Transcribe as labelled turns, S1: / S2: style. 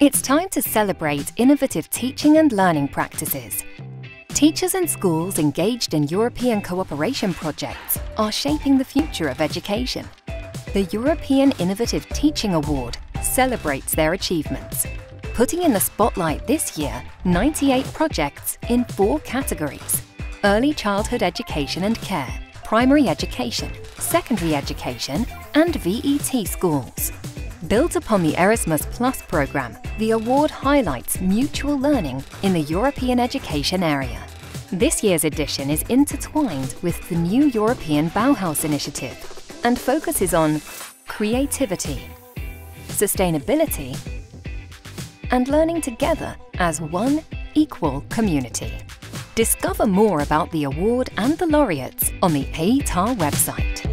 S1: It's time to celebrate innovative teaching and learning practices. Teachers and schools engaged in European cooperation projects are shaping the future of education. The European Innovative Teaching Award celebrates their achievements, putting in the spotlight this year 98 projects in four categories early childhood education and care, primary education, secondary education, and VET schools. Built upon the Erasmus Plus programme, the award highlights mutual learning in the European education area. This year's edition is intertwined with the new European Bauhaus initiative and focuses on creativity, sustainability, and learning together as one equal community. Discover more about the award and the laureates on the EITA website.